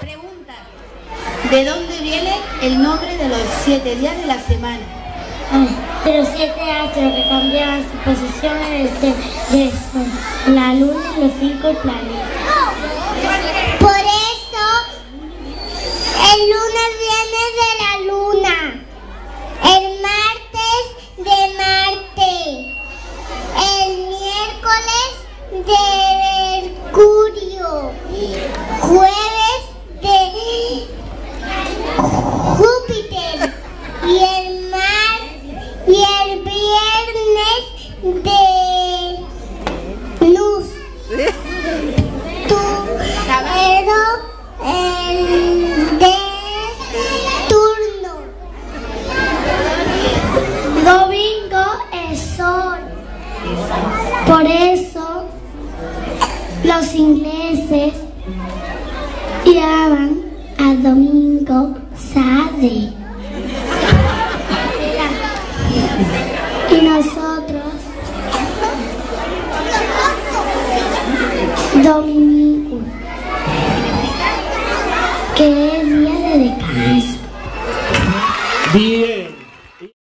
Pregunta. ¿De dónde viene el nombre de los siete días de la semana? de los siete astros que cambiaban su posición en el cielo, de eso, la luna y los cinco planetas. Por eso, el lunes viene de la luna, el martes de Marte, el miércoles de Mercurio, jueves de Júpiter y el mar y el viernes de luz. Tu pero el de turno. Domingo es sol. Por eso los ingleses llaman a domingo Sade. Dominicus. Que